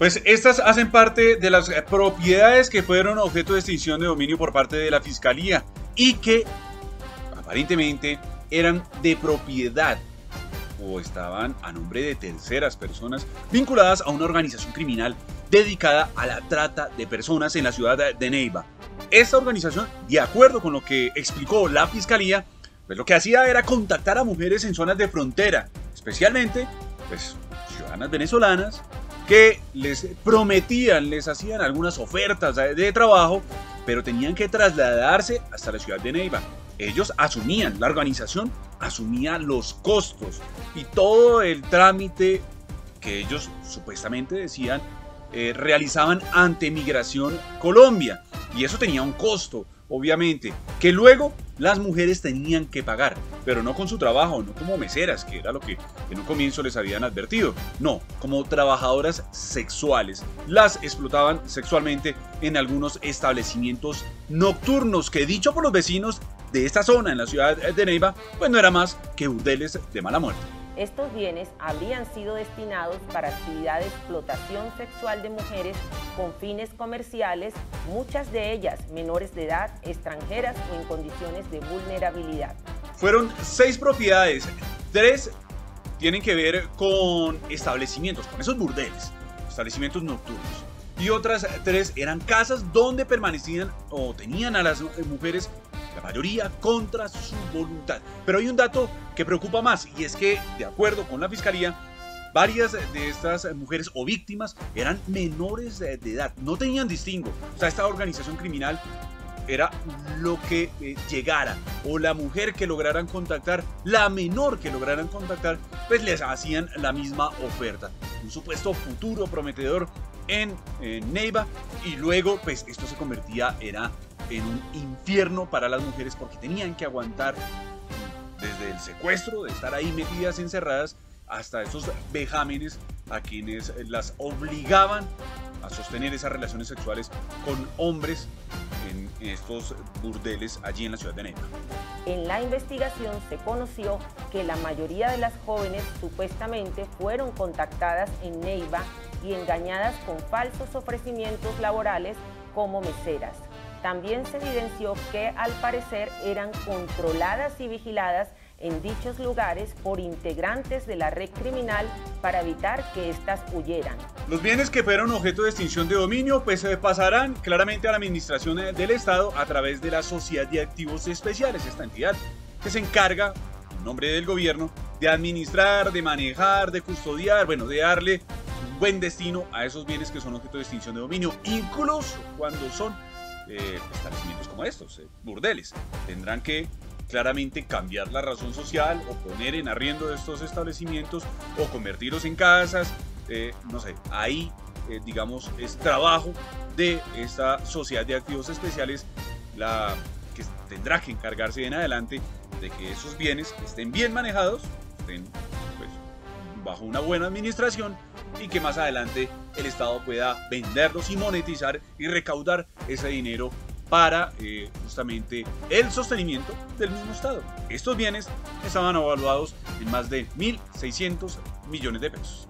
Pues estas hacen parte de las propiedades que fueron objeto de extinción de dominio por parte de la Fiscalía y que aparentemente eran de propiedad o estaban a nombre de terceras personas vinculadas a una organización criminal dedicada a la trata de personas en la ciudad de Neiva. Esta organización, de acuerdo con lo que explicó la Fiscalía, pues lo que hacía era contactar a mujeres en zonas de frontera, especialmente pues, ciudadanas venezolanas que les prometían, les hacían algunas ofertas de trabajo, pero tenían que trasladarse hasta la ciudad de Neiva. Ellos asumían, la organización asumía los costos y todo el trámite que ellos supuestamente decían eh, realizaban ante Migración Colombia. Y eso tenía un costo, obviamente, que luego las mujeres tenían que pagar, pero no con su trabajo, no como meseras, que era lo que en un comienzo les habían advertido, no, como trabajadoras sexuales. Las explotaban sexualmente en algunos establecimientos nocturnos que dicho por los vecinos de esta zona en la ciudad de Neiva, pues no era más que burdeles de mala muerte. Estos bienes habrían sido destinados para actividad de explotación sexual de mujeres con fines comerciales, muchas de ellas menores de edad, extranjeras o en condiciones de vulnerabilidad. Fueron seis propiedades, tres tienen que ver con establecimientos, con esos burdeles, establecimientos nocturnos. Y otras tres eran casas donde permanecían o tenían a las mujeres la mayoría contra su voluntad. Pero hay un dato que preocupa más y es que, de acuerdo con la fiscalía, varias de estas mujeres o víctimas eran menores de edad, no tenían distingo. O sea, esta organización criminal era lo que eh, llegara o la mujer que lograran contactar, la menor que lograran contactar, pues les hacían la misma oferta. Un supuesto futuro prometedor en, Neiva y luego pues esto se convertía era en un infierno para las mujeres porque tenían que aguantar desde el secuestro, de estar ahí metidas encerradas, hasta esos vejámenes a quienes las obligaban a sostener esas relaciones sexuales con hombres en estos burdeles allí en la ciudad de Neiva. En la investigación se conoció que la mayoría de las jóvenes supuestamente fueron contactadas en Neiva y engañadas con falsos ofrecimientos laborales como meseras. También se evidenció que al parecer eran controladas y vigiladas en dichos lugares por integrantes de la red criminal para evitar que éstas huyeran. Los bienes que fueron objeto de extinción de dominio pues se pasarán claramente a la administración del Estado a través de la Sociedad de Activos Especiales, esta entidad que se encarga, en nombre del gobierno, de administrar, de manejar, de custodiar, bueno, de darle un buen destino a esos bienes que son objeto de extinción de dominio, incluso cuando son eh, establecimientos como estos, eh, burdeles. Tendrán que claramente cambiar la razón social o poner en arriendo estos establecimientos o convertirlos en casas. Eh, no sé, ahí digamos es trabajo de esta sociedad de activos especiales la que tendrá que encargarse en adelante de que esos bienes estén bien manejados, estén pues, bajo una buena administración y que más adelante el Estado pueda venderlos y monetizar y recaudar ese dinero para eh, justamente el sostenimiento del mismo Estado. Estos bienes estaban evaluados en más de 1.600 millones de pesos.